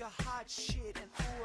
your hot shit, and ooh,